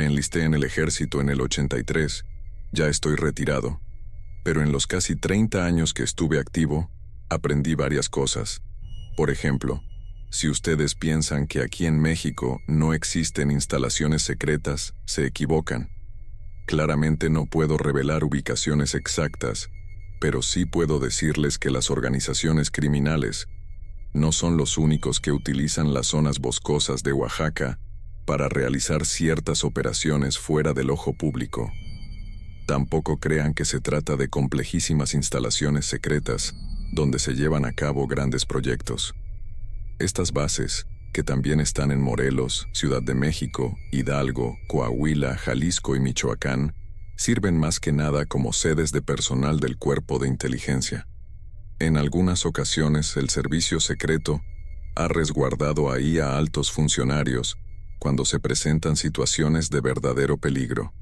Me enlisté en el ejército en el 83, ya estoy retirado, pero en los casi 30 años que estuve activo, aprendí varias cosas. Por ejemplo, si ustedes piensan que aquí en México no existen instalaciones secretas, se equivocan. Claramente no puedo revelar ubicaciones exactas, pero sí puedo decirles que las organizaciones criminales no son los únicos que utilizan las zonas boscosas de Oaxaca para realizar ciertas operaciones fuera del ojo público. Tampoco crean que se trata de complejísimas instalaciones secretas donde se llevan a cabo grandes proyectos. Estas bases, que también están en Morelos, Ciudad de México, Hidalgo, Coahuila, Jalisco y Michoacán, sirven más que nada como sedes de personal del cuerpo de inteligencia. En algunas ocasiones el servicio secreto ha resguardado ahí a altos funcionarios cuando se presentan situaciones de verdadero peligro.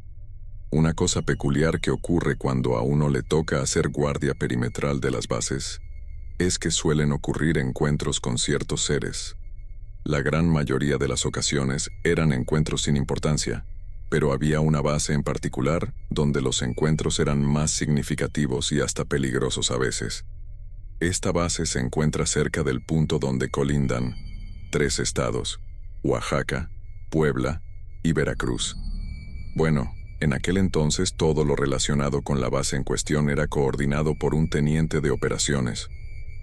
Una cosa peculiar que ocurre cuando a uno le toca hacer guardia perimetral de las bases es que suelen ocurrir encuentros con ciertos seres. La gran mayoría de las ocasiones eran encuentros sin importancia, pero había una base en particular donde los encuentros eran más significativos y hasta peligrosos a veces. Esta base se encuentra cerca del punto donde colindan tres estados, Oaxaca, Puebla y Veracruz. Bueno, en aquel entonces todo lo relacionado con la base en cuestión era coordinado por un teniente de operaciones.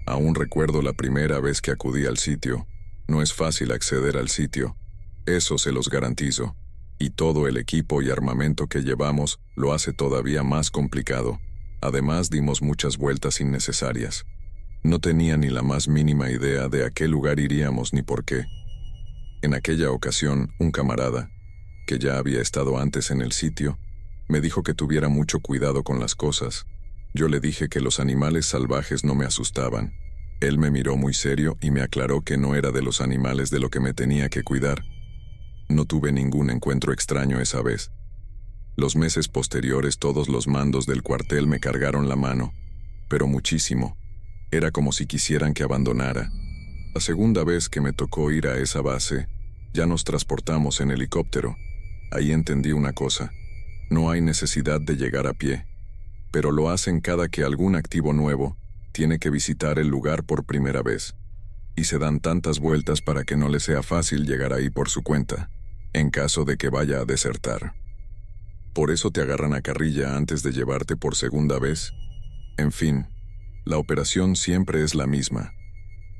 Aún recuerdo la primera vez que acudí al sitio. No es fácil acceder al sitio, eso se los garantizo, y todo el equipo y armamento que llevamos lo hace todavía más complicado. Además dimos muchas vueltas innecesarias. No tenía ni la más mínima idea de a qué lugar iríamos ni por qué. En aquella ocasión, un camarada, que ya había estado antes en el sitio, me dijo que tuviera mucho cuidado con las cosas. Yo le dije que los animales salvajes no me asustaban. Él me miró muy serio y me aclaró que no era de los animales de lo que me tenía que cuidar. No tuve ningún encuentro extraño esa vez. Los meses posteriores todos los mandos del cuartel me cargaron la mano, pero muchísimo. Era como si quisieran que abandonara. La segunda vez que me tocó ir a esa base, ya nos transportamos en helicóptero. Ahí entendí una cosa. No hay necesidad de llegar a pie, pero lo hacen cada que algún activo nuevo tiene que visitar el lugar por primera vez. Y se dan tantas vueltas para que no le sea fácil llegar ahí por su cuenta, en caso de que vaya a desertar. Por eso te agarran a carrilla antes de llevarte por segunda vez. En fin, la operación siempre es la misma.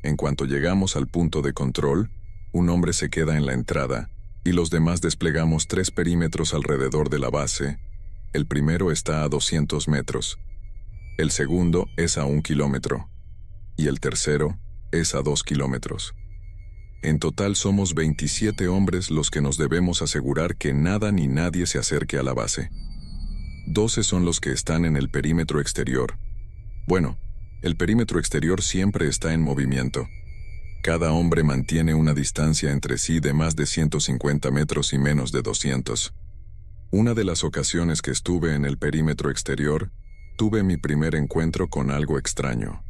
En cuanto llegamos al punto de control, un hombre se queda en la entrada y los demás desplegamos tres perímetros alrededor de la base. El primero está a 200 metros, el segundo es a un kilómetro y el tercero es a dos kilómetros. En total somos 27 hombres los que nos debemos asegurar que nada ni nadie se acerque a la base. 12 son los que están en el perímetro exterior. Bueno, el perímetro exterior siempre está en movimiento. Cada hombre mantiene una distancia entre sí de más de 150 metros y menos de 200. Una de las ocasiones que estuve en el perímetro exterior, tuve mi primer encuentro con algo extraño.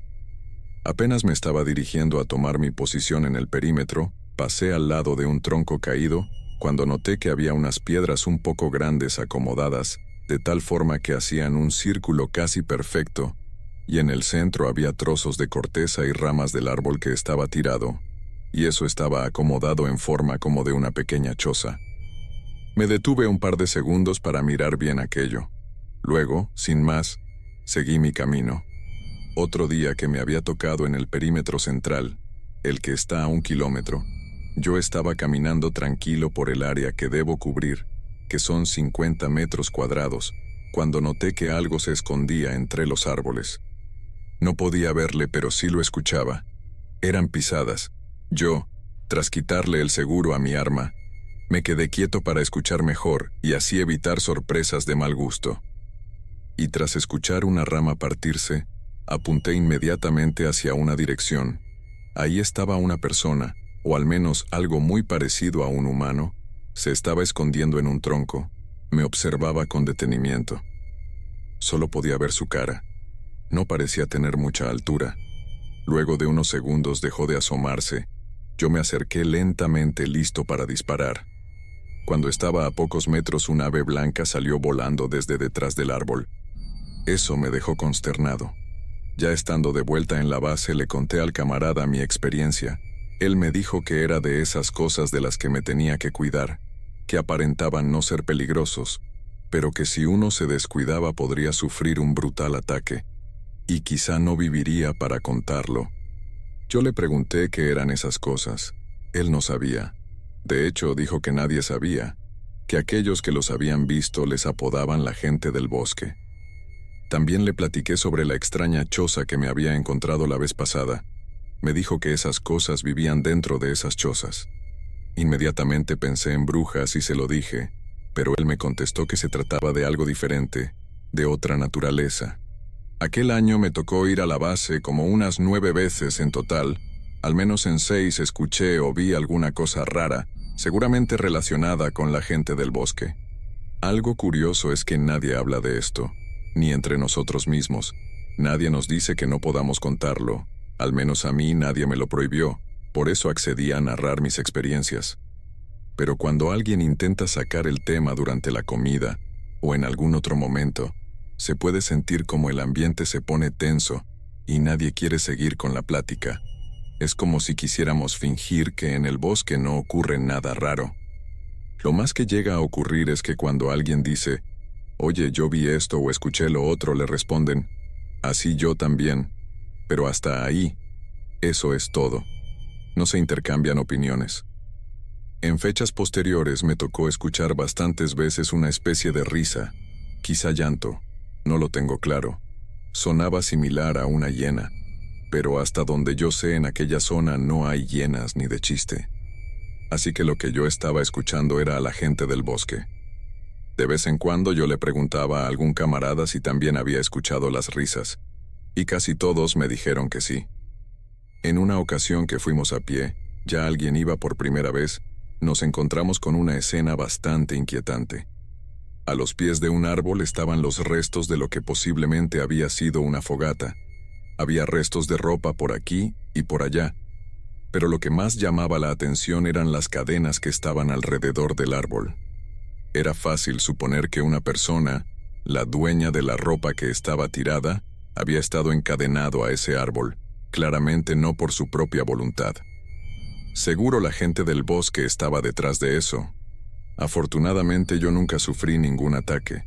Apenas me estaba dirigiendo a tomar mi posición en el perímetro, pasé al lado de un tronco caído, cuando noté que había unas piedras un poco grandes acomodadas, de tal forma que hacían un círculo casi perfecto, y en el centro había trozos de corteza y ramas del árbol que estaba tirado, y eso estaba acomodado en forma como de una pequeña choza. Me detuve un par de segundos para mirar bien aquello. Luego, sin más, seguí mi camino. Otro día que me había tocado en el perímetro central, el que está a un kilómetro, yo estaba caminando tranquilo por el área que debo cubrir, que son 50 metros cuadrados, cuando noté que algo se escondía entre los árboles. No podía verle, pero sí lo escuchaba. Eran pisadas. Yo, tras quitarle el seguro a mi arma, me quedé quieto para escuchar mejor y así evitar sorpresas de mal gusto. Y tras escuchar una rama partirse, apunté inmediatamente hacia una dirección. Ahí estaba una persona, o al menos algo muy parecido a un humano, se estaba escondiendo en un tronco. Me observaba con detenimiento. Solo podía ver su cara no parecía tener mucha altura. Luego de unos segundos dejó de asomarse. Yo me acerqué lentamente listo para disparar. Cuando estaba a pocos metros un ave blanca salió volando desde detrás del árbol. Eso me dejó consternado. Ya estando de vuelta en la base le conté al camarada mi experiencia. Él me dijo que era de esas cosas de las que me tenía que cuidar, que aparentaban no ser peligrosos, pero que si uno se descuidaba podría sufrir un brutal ataque y quizá no viviría para contarlo. Yo le pregunté qué eran esas cosas. Él no sabía. De hecho, dijo que nadie sabía, que aquellos que los habían visto les apodaban la gente del bosque. También le platiqué sobre la extraña choza que me había encontrado la vez pasada. Me dijo que esas cosas vivían dentro de esas chozas. Inmediatamente pensé en brujas y se lo dije, pero él me contestó que se trataba de algo diferente, de otra naturaleza. Aquel año me tocó ir a la base como unas nueve veces en total. Al menos en seis escuché o vi alguna cosa rara, seguramente relacionada con la gente del bosque. Algo curioso es que nadie habla de esto, ni entre nosotros mismos. Nadie nos dice que no podamos contarlo. Al menos a mí nadie me lo prohibió, por eso accedí a narrar mis experiencias. Pero cuando alguien intenta sacar el tema durante la comida, o en algún otro momento, se puede sentir como el ambiente se pone tenso y nadie quiere seguir con la plática. Es como si quisiéramos fingir que en el bosque no ocurre nada raro. Lo más que llega a ocurrir es que cuando alguien dice, oye, yo vi esto o escuché lo otro, le responden, así yo también, pero hasta ahí, eso es todo. No se intercambian opiniones. En fechas posteriores me tocó escuchar bastantes veces una especie de risa, quizá llanto, no lo tengo claro. Sonaba similar a una hiena, pero hasta donde yo sé en aquella zona no hay hienas ni de chiste. Así que lo que yo estaba escuchando era a la gente del bosque. De vez en cuando yo le preguntaba a algún camarada si también había escuchado las risas, y casi todos me dijeron que sí. En una ocasión que fuimos a pie, ya alguien iba por primera vez, nos encontramos con una escena bastante inquietante. A los pies de un árbol estaban los restos de lo que posiblemente había sido una fogata. Había restos de ropa por aquí y por allá, pero lo que más llamaba la atención eran las cadenas que estaban alrededor del árbol. Era fácil suponer que una persona, la dueña de la ropa que estaba tirada, había estado encadenado a ese árbol, claramente no por su propia voluntad. Seguro la gente del bosque estaba detrás de eso, Afortunadamente yo nunca sufrí ningún ataque,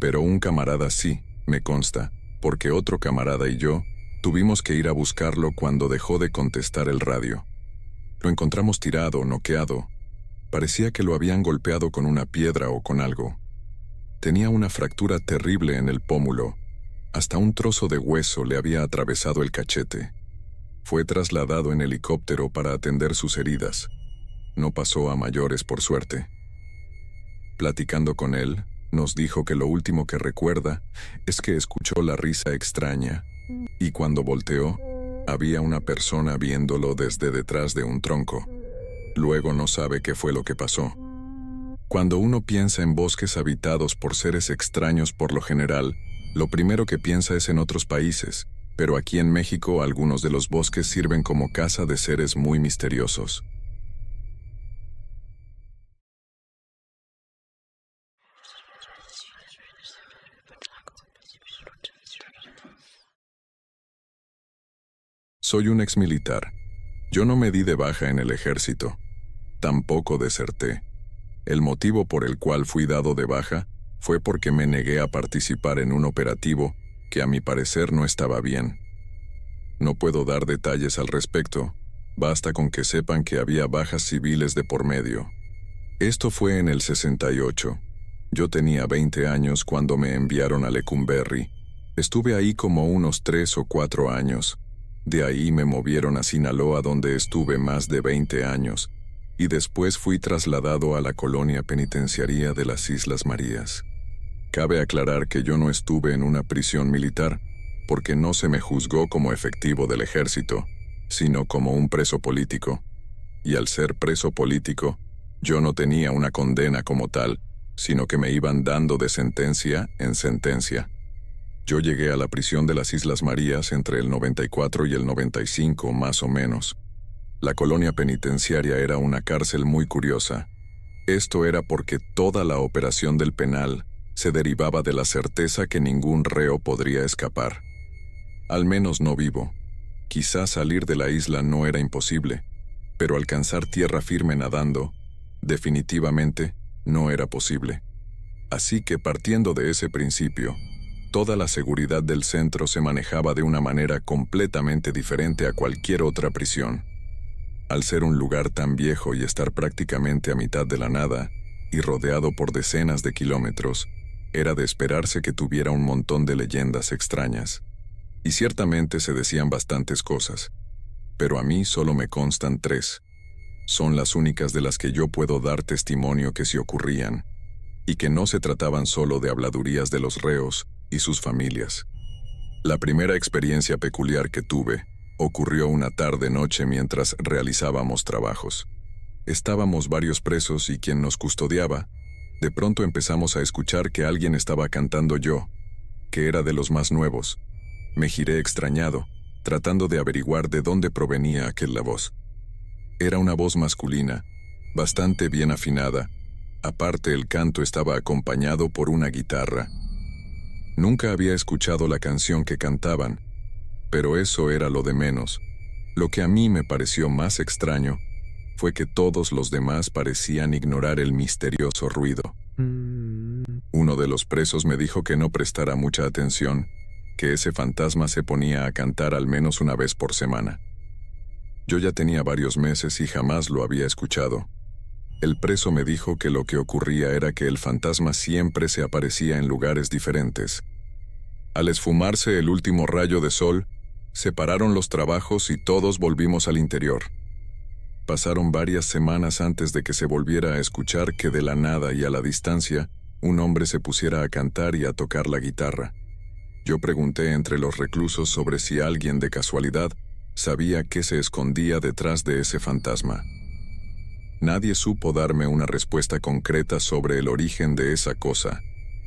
pero un camarada sí, me consta, porque otro camarada y yo tuvimos que ir a buscarlo cuando dejó de contestar el radio. Lo encontramos tirado, noqueado. Parecía que lo habían golpeado con una piedra o con algo. Tenía una fractura terrible en el pómulo. Hasta un trozo de hueso le había atravesado el cachete. Fue trasladado en helicóptero para atender sus heridas. No pasó a mayores por suerte. Platicando con él, nos dijo que lo último que recuerda es que escuchó la risa extraña, y cuando volteó, había una persona viéndolo desde detrás de un tronco. Luego no sabe qué fue lo que pasó. Cuando uno piensa en bosques habitados por seres extraños por lo general, lo primero que piensa es en otros países, pero aquí en México algunos de los bosques sirven como casa de seres muy misteriosos. Soy un exmilitar. Yo no me di de baja en el ejército. Tampoco deserté. El motivo por el cual fui dado de baja fue porque me negué a participar en un operativo que a mi parecer no estaba bien. No puedo dar detalles al respecto, basta con que sepan que había bajas civiles de por medio. Esto fue en el 68. Yo tenía 20 años cuando me enviaron a Lecumberri. Estuve ahí como unos tres o cuatro años. De ahí me movieron a Sinaloa donde estuve más de 20 años, y después fui trasladado a la colonia penitenciaria de las Islas Marías. Cabe aclarar que yo no estuve en una prisión militar, porque no se me juzgó como efectivo del ejército, sino como un preso político. Y al ser preso político, yo no tenía una condena como tal, sino que me iban dando de sentencia en sentencia. Yo llegué a la prisión de las Islas Marías entre el 94 y el 95, más o menos. La colonia penitenciaria era una cárcel muy curiosa. Esto era porque toda la operación del penal se derivaba de la certeza que ningún reo podría escapar. Al menos no vivo. Quizás salir de la isla no era imposible, pero alcanzar tierra firme nadando, definitivamente, no era posible. Así que partiendo de ese principio, toda la seguridad del centro se manejaba de una manera completamente diferente a cualquier otra prisión. Al ser un lugar tan viejo y estar prácticamente a mitad de la nada, y rodeado por decenas de kilómetros, era de esperarse que tuviera un montón de leyendas extrañas. Y ciertamente se decían bastantes cosas, pero a mí solo me constan tres. Son las únicas de las que yo puedo dar testimonio que se ocurrían, y que no se trataban solo de habladurías de los reos, y sus familias. La primera experiencia peculiar que tuve ocurrió una tarde-noche mientras realizábamos trabajos. Estábamos varios presos y quien nos custodiaba, de pronto empezamos a escuchar que alguien estaba cantando yo, que era de los más nuevos. Me giré extrañado, tratando de averiguar de dónde provenía aquella voz. Era una voz masculina, bastante bien afinada, aparte el canto estaba acompañado por una guitarra, Nunca había escuchado la canción que cantaban, pero eso era lo de menos. Lo que a mí me pareció más extraño fue que todos los demás parecían ignorar el misterioso ruido. Mm. Uno de los presos me dijo que no prestara mucha atención, que ese fantasma se ponía a cantar al menos una vez por semana. Yo ya tenía varios meses y jamás lo había escuchado. El preso me dijo que lo que ocurría era que el fantasma siempre se aparecía en lugares diferentes. Al esfumarse el último rayo de sol, separaron los trabajos y todos volvimos al interior. Pasaron varias semanas antes de que se volviera a escuchar que de la nada y a la distancia, un hombre se pusiera a cantar y a tocar la guitarra. Yo pregunté entre los reclusos sobre si alguien de casualidad sabía qué se escondía detrás de ese fantasma. Nadie supo darme una respuesta concreta sobre el origen de esa cosa.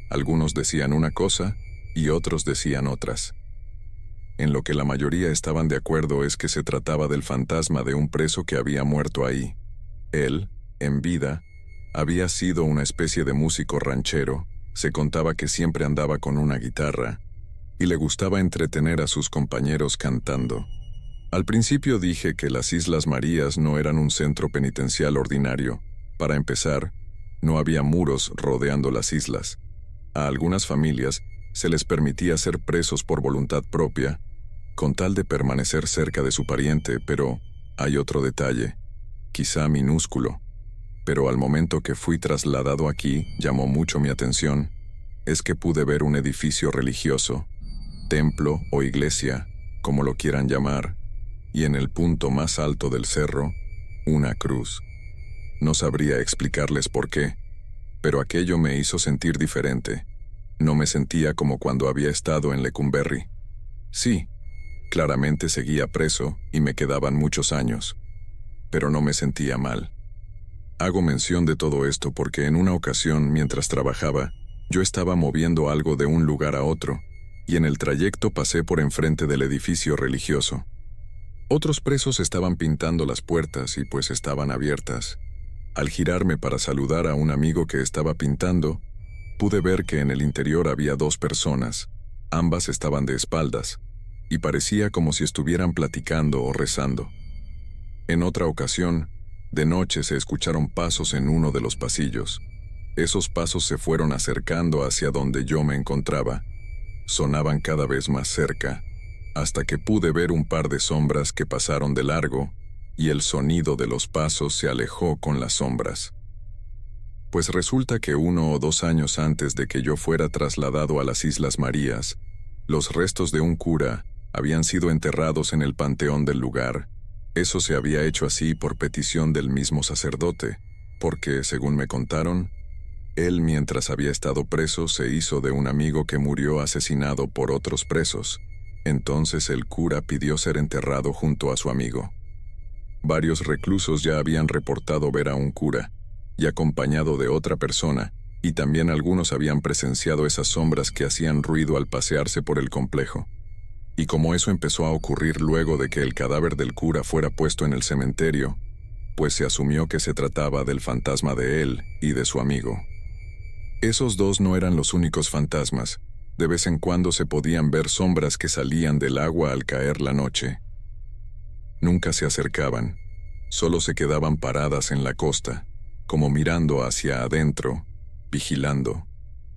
Algunos decían una cosa y otros decían otras. En lo que la mayoría estaban de acuerdo es que se trataba del fantasma de un preso que había muerto ahí. Él, en vida, había sido una especie de músico ranchero, se contaba que siempre andaba con una guitarra, y le gustaba entretener a sus compañeros cantando. Al principio dije que las Islas Marías no eran un centro penitencial ordinario. Para empezar, no había muros rodeando las islas. A algunas familias se les permitía ser presos por voluntad propia, con tal de permanecer cerca de su pariente, pero hay otro detalle, quizá minúsculo, pero al momento que fui trasladado aquí llamó mucho mi atención, es que pude ver un edificio religioso, templo o iglesia, como lo quieran llamar, y en el punto más alto del cerro, una cruz. No sabría explicarles por qué, pero aquello me hizo sentir diferente. No me sentía como cuando había estado en Lecumberri. Sí, claramente seguía preso y me quedaban muchos años, pero no me sentía mal. Hago mención de todo esto porque en una ocasión, mientras trabajaba, yo estaba moviendo algo de un lugar a otro, y en el trayecto pasé por enfrente del edificio religioso. Otros presos estaban pintando las puertas y pues estaban abiertas. Al girarme para saludar a un amigo que estaba pintando, pude ver que en el interior había dos personas, ambas estaban de espaldas, y parecía como si estuvieran platicando o rezando. En otra ocasión, de noche se escucharon pasos en uno de los pasillos. Esos pasos se fueron acercando hacia donde yo me encontraba. Sonaban cada vez más cerca hasta que pude ver un par de sombras que pasaron de largo y el sonido de los pasos se alejó con las sombras. Pues resulta que uno o dos años antes de que yo fuera trasladado a las Islas Marías, los restos de un cura habían sido enterrados en el panteón del lugar. Eso se había hecho así por petición del mismo sacerdote, porque, según me contaron, él mientras había estado preso se hizo de un amigo que murió asesinado por otros presos, entonces el cura pidió ser enterrado junto a su amigo. Varios reclusos ya habían reportado ver a un cura, y acompañado de otra persona, y también algunos habían presenciado esas sombras que hacían ruido al pasearse por el complejo. Y como eso empezó a ocurrir luego de que el cadáver del cura fuera puesto en el cementerio, pues se asumió que se trataba del fantasma de él y de su amigo. Esos dos no eran los únicos fantasmas, de vez en cuando se podían ver sombras que salían del agua al caer la noche. Nunca se acercaban, solo se quedaban paradas en la costa, como mirando hacia adentro vigilando,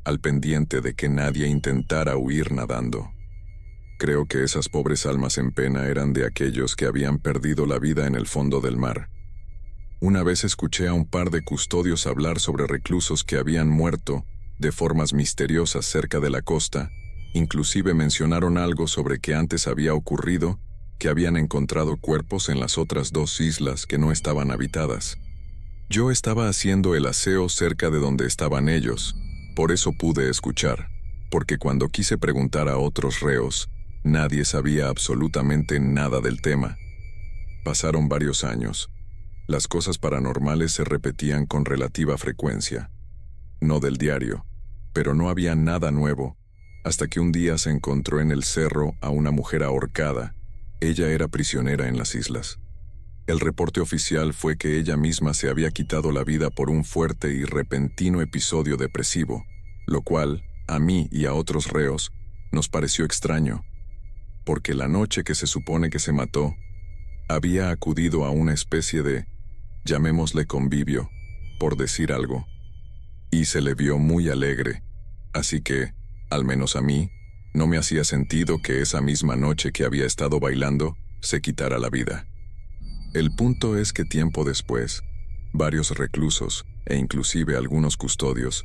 al pendiente de que nadie intentara huir nadando. Creo que esas pobres almas en pena eran de aquellos que habían perdido la vida en el fondo del mar. Una vez escuché a un par de custodios hablar sobre reclusos que habían muerto de formas misteriosas cerca de la costa, inclusive mencionaron algo sobre que antes había ocurrido, que habían encontrado cuerpos en las otras dos islas que no estaban habitadas. Yo estaba haciendo el aseo cerca de donde estaban ellos, por eso pude escuchar, porque cuando quise preguntar a otros reos, nadie sabía absolutamente nada del tema. Pasaron varios años. Las cosas paranormales se repetían con relativa frecuencia. No del diario, pero no había nada nuevo, hasta que un día se encontró en el cerro a una mujer ahorcada. Ella era prisionera en las islas. El reporte oficial fue que ella misma se había quitado la vida por un fuerte y repentino episodio depresivo, lo cual, a mí y a otros reos, nos pareció extraño, porque la noche que se supone que se mató, había acudido a una especie de, llamémosle convivio, por decir algo, y se le vio muy alegre, así que, al menos a mí, no me hacía sentido que esa misma noche que había estado bailando, se quitara la vida. El punto es que tiempo después, varios reclusos, e inclusive algunos custodios,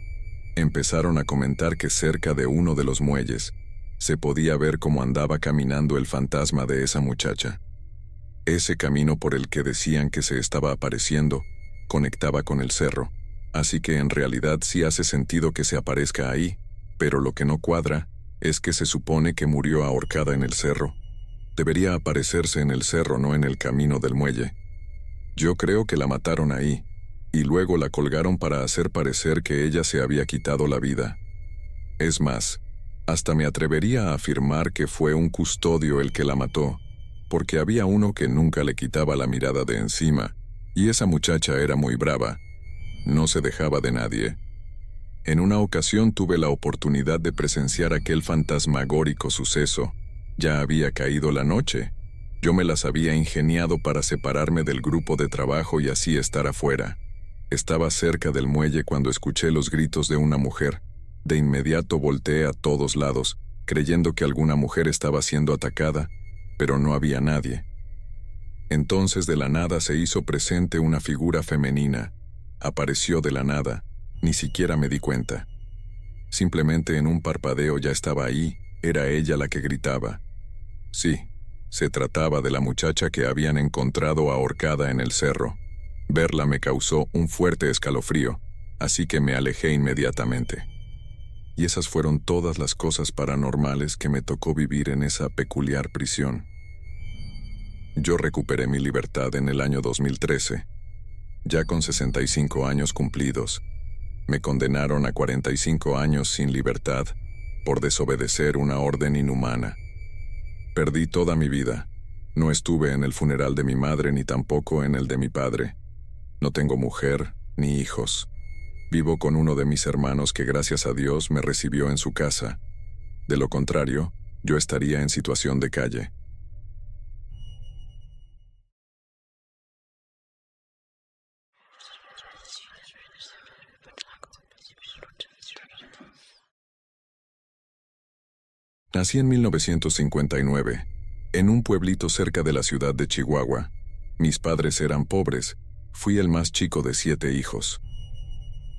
empezaron a comentar que cerca de uno de los muelles se podía ver cómo andaba caminando el fantasma de esa muchacha. Ese camino por el que decían que se estaba apareciendo conectaba con el cerro, así que en realidad sí hace sentido que se aparezca ahí, pero lo que no cuadra es que se supone que murió ahorcada en el cerro, Debería aparecerse en el cerro, no en el camino del muelle. Yo creo que la mataron ahí, y luego la colgaron para hacer parecer que ella se había quitado la vida. Es más, hasta me atrevería a afirmar que fue un custodio el que la mató, porque había uno que nunca le quitaba la mirada de encima, y esa muchacha era muy brava. No se dejaba de nadie. En una ocasión tuve la oportunidad de presenciar aquel fantasmagórico suceso, ya había caído la noche. Yo me las había ingeniado para separarme del grupo de trabajo y así estar afuera. Estaba cerca del muelle cuando escuché los gritos de una mujer. De inmediato volteé a todos lados, creyendo que alguna mujer estaba siendo atacada, pero no había nadie. Entonces de la nada se hizo presente una figura femenina. Apareció de la nada, ni siquiera me di cuenta. Simplemente en un parpadeo ya estaba ahí, era ella la que gritaba. Sí, se trataba de la muchacha que habían encontrado ahorcada en el cerro. Verla me causó un fuerte escalofrío, así que me alejé inmediatamente. Y esas fueron todas las cosas paranormales que me tocó vivir en esa peculiar prisión. Yo recuperé mi libertad en el año 2013. Ya con 65 años cumplidos, me condenaron a 45 años sin libertad por desobedecer una orden inhumana. Perdí toda mi vida. No estuve en el funeral de mi madre ni tampoco en el de mi padre. No tengo mujer ni hijos. Vivo con uno de mis hermanos que gracias a Dios me recibió en su casa. De lo contrario, yo estaría en situación de calle. Nací en 1959, en un pueblito cerca de la ciudad de Chihuahua. Mis padres eran pobres, fui el más chico de siete hijos.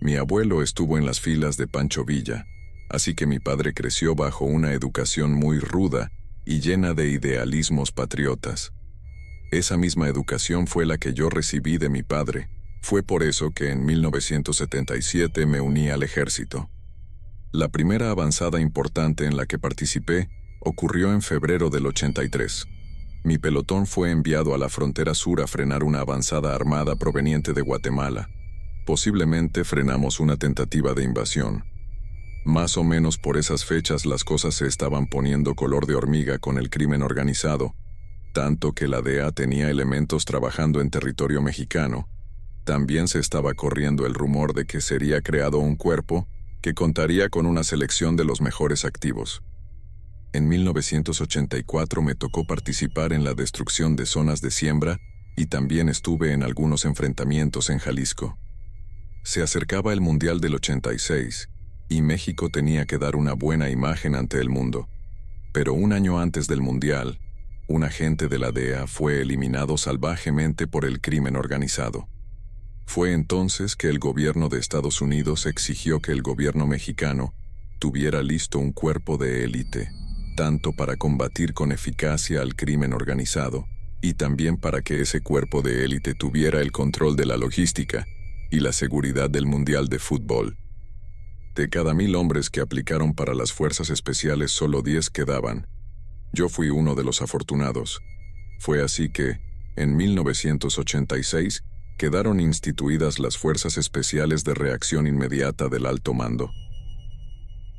Mi abuelo estuvo en las filas de Pancho Villa, así que mi padre creció bajo una educación muy ruda y llena de idealismos patriotas. Esa misma educación fue la que yo recibí de mi padre. Fue por eso que en 1977 me uní al ejército. La primera avanzada importante en la que participé ocurrió en febrero del 83. Mi pelotón fue enviado a la frontera sur a frenar una avanzada armada proveniente de Guatemala. posiblemente frenamos una tentativa de invasión. Más o menos por esas fechas las cosas se estaban poniendo color de hormiga con el crimen organizado, tanto que la DEA tenía elementos trabajando en territorio mexicano. También se estaba corriendo el rumor de que sería creado un cuerpo que contaría con una selección de los mejores activos. En 1984 me tocó participar en la destrucción de zonas de siembra y también estuve en algunos enfrentamientos en Jalisco. Se acercaba el Mundial del 86 y México tenía que dar una buena imagen ante el mundo. Pero un año antes del Mundial, un agente de la DEA fue eliminado salvajemente por el crimen organizado. Fue entonces que el gobierno de Estados Unidos exigió que el gobierno mexicano tuviera listo un cuerpo de élite tanto para combatir con eficacia al crimen organizado, y también para que ese cuerpo de élite tuviera el control de la logística y la seguridad del Mundial de Fútbol. De cada mil hombres que aplicaron para las fuerzas especiales, solo diez quedaban. Yo fui uno de los afortunados. Fue así que, en 1986, quedaron instituidas las Fuerzas Especiales de Reacción Inmediata del Alto Mando.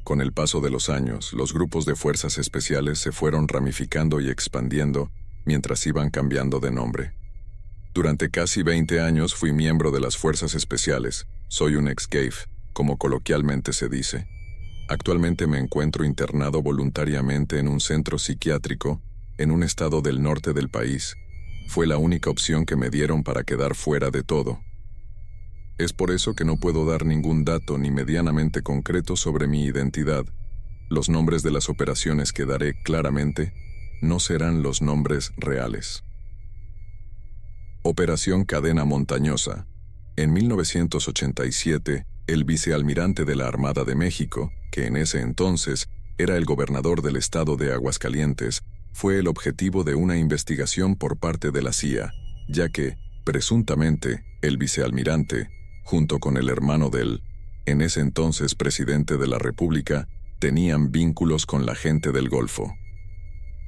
Con el paso de los años, los grupos de fuerzas especiales se fueron ramificando y expandiendo mientras iban cambiando de nombre. Durante casi 20 años fui miembro de las Fuerzas Especiales, soy un ex-GAFE, como coloquialmente se dice. Actualmente me encuentro internado voluntariamente en un centro psiquiátrico en un estado del norte del país. Fue la única opción que me dieron para quedar fuera de todo. Es por eso que no puedo dar ningún dato ni medianamente concreto sobre mi identidad. Los nombres de las operaciones que daré claramente no serán los nombres reales. Operación Cadena Montañosa. En 1987, el vicealmirante de la Armada de México, que en ese entonces era el gobernador del estado de Aguascalientes, fue el objetivo de una investigación por parte de la CIA, ya que, presuntamente, el vicealmirante junto con el hermano del, en ese entonces presidente de la República, tenían vínculos con la gente del Golfo.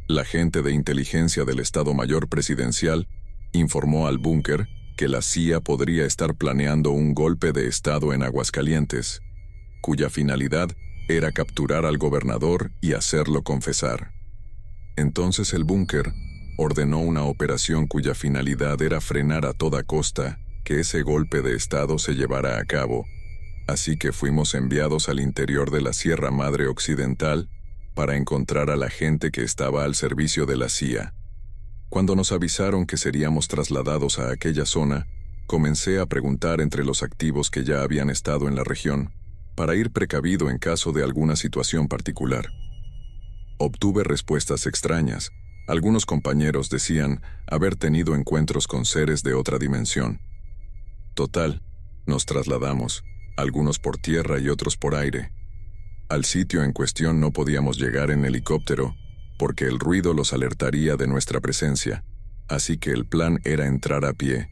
La gente de inteligencia del Estado Mayor Presidencial informó al búnker que la CIA podría estar planeando un golpe de Estado en Aguascalientes, cuya finalidad era capturar al gobernador y hacerlo confesar. Entonces el búnker ordenó una operación cuya finalidad era frenar a toda costa que ese golpe de Estado se llevara a cabo, así que fuimos enviados al interior de la Sierra Madre Occidental para encontrar a la gente que estaba al servicio de la CIA. Cuando nos avisaron que seríamos trasladados a aquella zona, comencé a preguntar entre los activos que ya habían estado en la región, para ir precavido en caso de alguna situación particular. Obtuve respuestas extrañas. Algunos compañeros decían haber tenido encuentros con seres de otra dimensión. Total, nos trasladamos, algunos por tierra y otros por aire. Al sitio en cuestión no podíamos llegar en helicóptero, porque el ruido los alertaría de nuestra presencia, así que el plan era entrar a pie,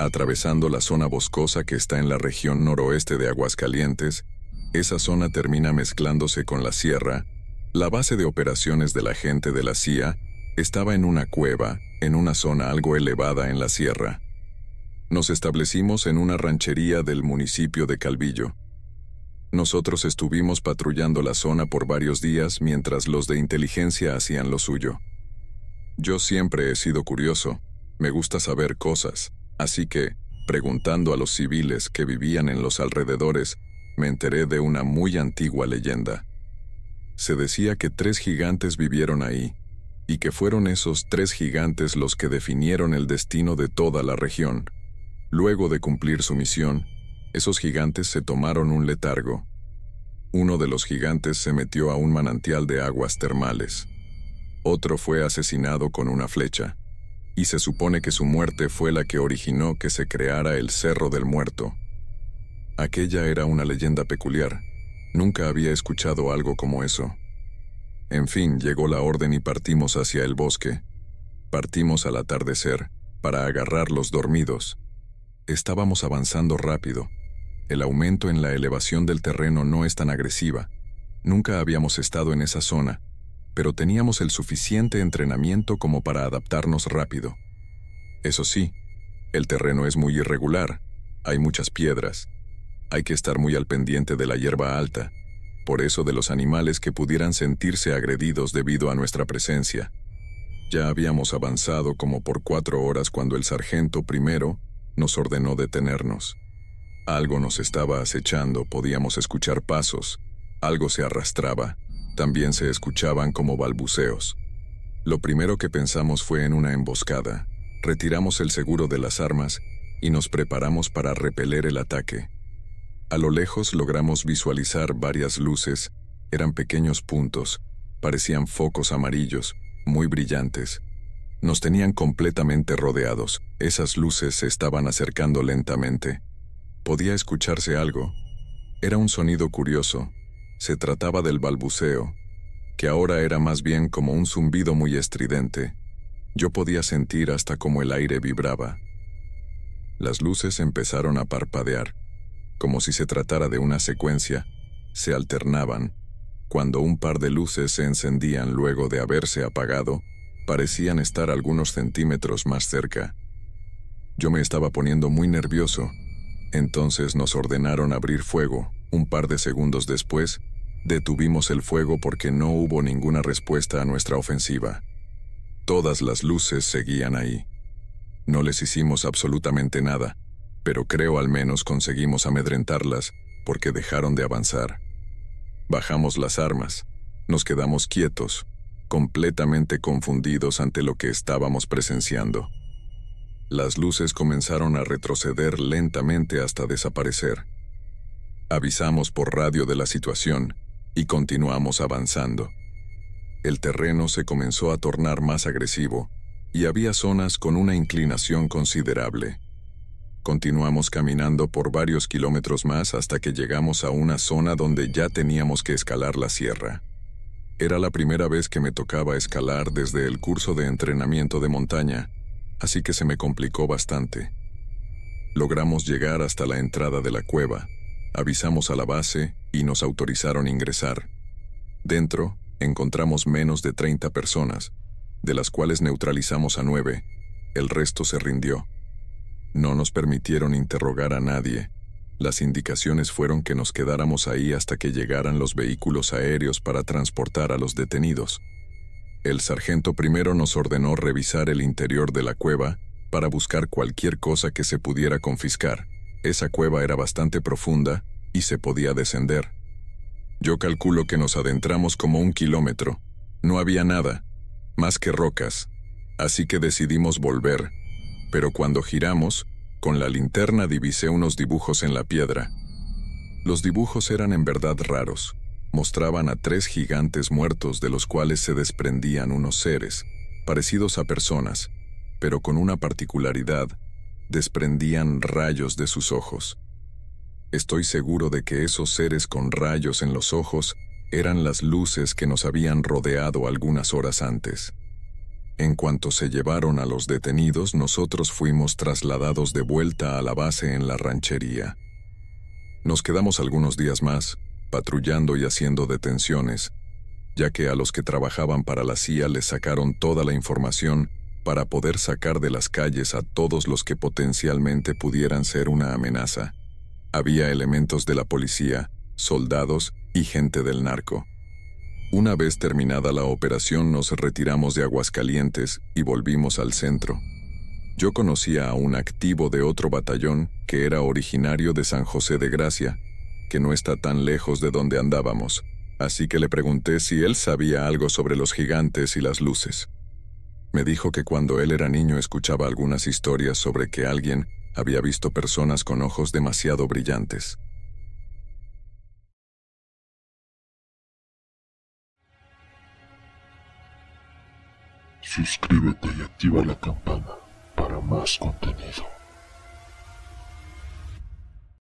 atravesando la zona boscosa que está en la región noroeste de Aguascalientes, esa zona termina mezclándose con la sierra, la base de operaciones de la gente de la CIA estaba en una cueva, en una zona algo elevada en la sierra. Nos establecimos en una ranchería del municipio de Calvillo. Nosotros estuvimos patrullando la zona por varios días mientras los de inteligencia hacían lo suyo. Yo siempre he sido curioso, me gusta saber cosas, así que, preguntando a los civiles que vivían en los alrededores, me enteré de una muy antigua leyenda. Se decía que tres gigantes vivieron ahí, y que fueron esos tres gigantes los que definieron el destino de toda la región. Luego de cumplir su misión, esos gigantes se tomaron un letargo. Uno de los gigantes se metió a un manantial de aguas termales. Otro fue asesinado con una flecha, y se supone que su muerte fue la que originó que se creara el Cerro del Muerto. Aquella era una leyenda peculiar. Nunca había escuchado algo como eso. En fin, llegó la orden y partimos hacia el bosque. Partimos al atardecer, para agarrar los dormidos. Estábamos avanzando rápido. El aumento en la elevación del terreno no es tan agresiva. Nunca habíamos estado en esa zona, pero teníamos el suficiente entrenamiento como para adaptarnos rápido. Eso sí, el terreno es muy irregular, hay muchas piedras. Hay que estar muy al pendiente de la hierba alta, por eso de los animales que pudieran sentirse agredidos debido a nuestra presencia. Ya habíamos avanzado como por cuatro horas cuando el sargento primero nos ordenó detenernos. Algo nos estaba acechando, podíamos escuchar pasos, algo se arrastraba, también se escuchaban como balbuceos. Lo primero que pensamos fue en una emboscada. Retiramos el seguro de las armas y nos preparamos para repeler el ataque. A lo lejos logramos visualizar varias luces, eran pequeños puntos, parecían focos amarillos, muy brillantes. Nos tenían completamente rodeados, esas luces se estaban acercando lentamente. Podía escucharse algo. Era un sonido curioso, se trataba del balbuceo, que ahora era más bien como un zumbido muy estridente. Yo podía sentir hasta como el aire vibraba. Las luces empezaron a parpadear, como si se tratara de una secuencia, se alternaban. Cuando un par de luces se encendían luego de haberse apagado, parecían estar algunos centímetros más cerca. Yo me estaba poniendo muy nervioso, entonces nos ordenaron abrir fuego. Un par de segundos después, detuvimos el fuego porque no hubo ninguna respuesta a nuestra ofensiva. Todas las luces seguían ahí. No les hicimos absolutamente nada, pero creo al menos conseguimos amedrentarlas porque dejaron de avanzar. Bajamos las armas, nos quedamos quietos, completamente confundidos ante lo que estábamos presenciando. Las luces comenzaron a retroceder lentamente hasta desaparecer. Avisamos por radio de la situación y continuamos avanzando. El terreno se comenzó a tornar más agresivo y había zonas con una inclinación considerable. Continuamos caminando por varios kilómetros más hasta que llegamos a una zona donde ya teníamos que escalar la sierra. Era la primera vez que me tocaba escalar desde el curso de entrenamiento de montaña, así que se me complicó bastante. Logramos llegar hasta la entrada de la cueva, Avisamos a la base y nos autorizaron ingresar. Dentro, encontramos menos de 30 personas, de las cuales neutralizamos a nueve. El resto se rindió. No nos permitieron interrogar a nadie. Las indicaciones fueron que nos quedáramos ahí hasta que llegaran los vehículos aéreos para transportar a los detenidos. El sargento primero nos ordenó revisar el interior de la cueva para buscar cualquier cosa que se pudiera confiscar. Esa cueva era bastante profunda y se podía descender. Yo calculo que nos adentramos como un kilómetro. No había nada, más que rocas, así que decidimos volver, pero cuando giramos, con la linterna divisé unos dibujos en la piedra. Los dibujos eran en verdad raros. Mostraban a tres gigantes muertos de los cuales se desprendían unos seres, parecidos a personas, pero con una particularidad desprendían rayos de sus ojos. Estoy seguro de que esos seres con rayos en los ojos eran las luces que nos habían rodeado algunas horas antes. En cuanto se llevaron a los detenidos, nosotros fuimos trasladados de vuelta a la base en la ranchería. Nos quedamos algunos días más, patrullando y haciendo detenciones, ya que a los que trabajaban para la CIA les sacaron toda la información para poder sacar de las calles a todos los que potencialmente pudieran ser una amenaza. Había elementos de la policía, soldados y gente del narco. Una vez terminada la operación nos retiramos de Aguascalientes y volvimos al centro. Yo conocía a un activo de otro batallón que era originario de San José de Gracia, que no está tan lejos de donde andábamos, así que le pregunté si él sabía algo sobre los gigantes y las luces. Me dijo que cuando él era niño escuchaba algunas historias sobre que alguien había visto personas con ojos demasiado brillantes. Suscríbete y activa la campana para más contenido.